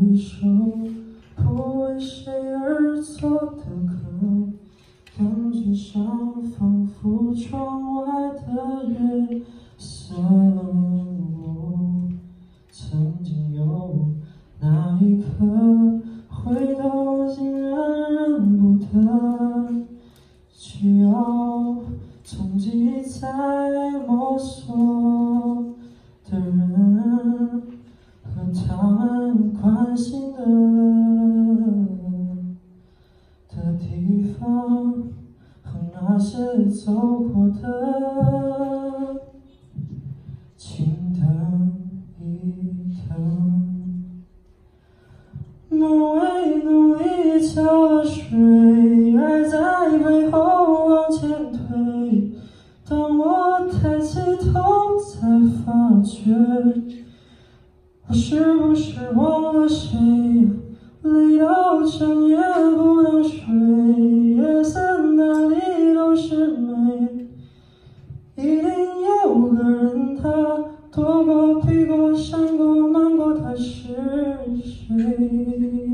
一首不为谁而作的歌，感觉上仿佛窗外的月色。曾经有那一刻，回头竟然认不得，需要从记忆再摸索的人和他们关心的的地方和那些走过的，请等一等。不为努力浇了水，爱在背后往前推。当我抬起头，才发觉，我是不是忘了谁累到整夜不能睡。夜色哪里都是美。一定有个人她躲过避过闪过瞒过她是谁？